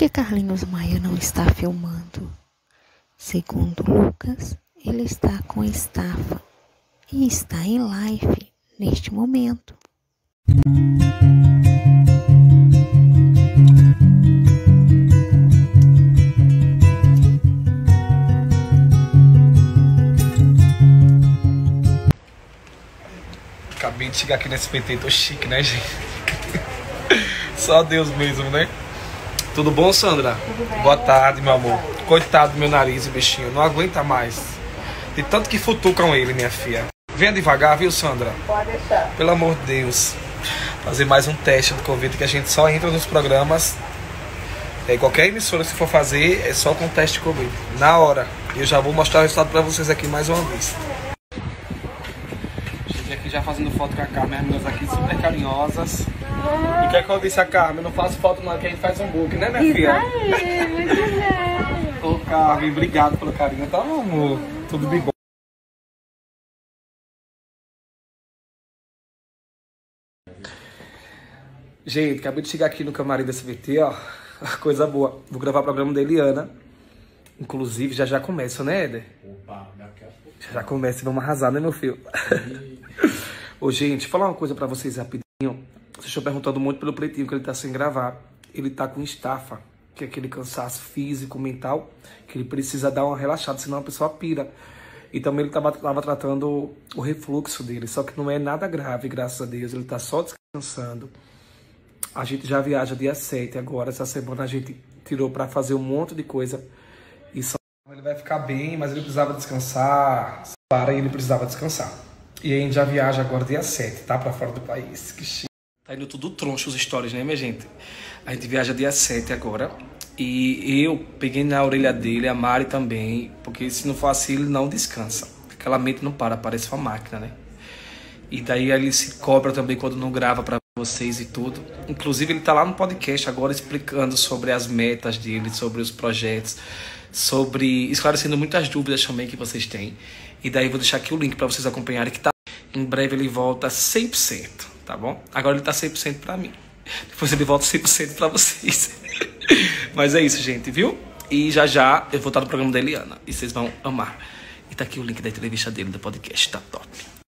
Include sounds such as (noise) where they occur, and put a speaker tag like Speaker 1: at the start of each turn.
Speaker 1: que Carlinhos Maia não está filmando? Segundo Lucas, ele está com estafa e está em live neste momento.
Speaker 2: Acabei de chegar aqui nesse PT, tô chique, né, gente? (laughs) Só Deus mesmo, né? Tudo bom, Sandra?
Speaker 3: Tudo
Speaker 2: Boa tarde, meu amor. Coitado do meu nariz, bichinho. Não aguenta mais. De tanto que futucam ele, minha filha. Venha devagar, viu, Sandra?
Speaker 3: Pode deixar.
Speaker 2: Pelo amor de Deus. Fazer mais um teste do Covid, que a gente só entra nos programas. É, qualquer emissora que for fazer, é só com teste de Covid. Na hora. E eu já vou mostrar o resultado pra vocês aqui mais uma vez. Cheguei aqui já fazendo foto com a Carmen, as meninas aqui super carinhosas. E o que é que eu disse a Carmen? Eu não faço foto não, que a gente faz um book, né, minha filha?
Speaker 3: aí, muito bem.
Speaker 2: Ô, Carmen, obrigado pelo carinho, tá, meu amor? Tudo de bom. Gente, acabei de chegar aqui no camarim da CVT, ó. (laughs) Coisa boa. Vou gravar o programa da Eliana. Inclusive, já já começa, né, Éder?
Speaker 4: Opa, daqui a pouco.
Speaker 2: Já já começa e vamos arrasar, né, meu filho? Ô, gente, falar uma coisa pra vocês rapidinho. Vocês estão perguntando muito pelo pretinho que ele tá sem gravar. Ele tá com estafa, que é aquele cansaço físico, mental, que ele precisa dar uma relaxada, senão a pessoa pira. E também ele tava, tava tratando o refluxo dele, só que não é nada grave, graças a Deus. Ele tá só descansando. A gente já viaja dia 7 agora. Essa semana a gente tirou pra fazer um monte de coisa. E só... Ele vai ficar bem, mas ele precisava descansar. Para e ele precisava descansar. E a gente já viaja agora dia 7, tá? Pra fora do país. Que chique. Tá indo tudo troncho os stories, né, minha gente? A gente viaja dia 7 agora. E eu peguei na orelha dele, a Mari também, porque se não for assim, ele não descansa. Aquela mente não para, parece uma máquina, né? E daí ele se cobra também quando não grava pra vocês e tudo. Inclusive ele tá lá no podcast agora explicando sobre as metas dele, sobre os projetos, sobre esclarecendo muitas dúvidas também que vocês têm. E daí vou deixar aqui o link para vocês acompanharem que tá em breve ele volta 100%, tá bom? Agora ele tá 100% para mim. (laughs) Depois ele volta 100% para vocês. (laughs) Mas é isso, gente, viu? E já já eu vou estar no programa da Eliana e vocês vão amar. E tá aqui o link da entrevista dele do podcast, tá top.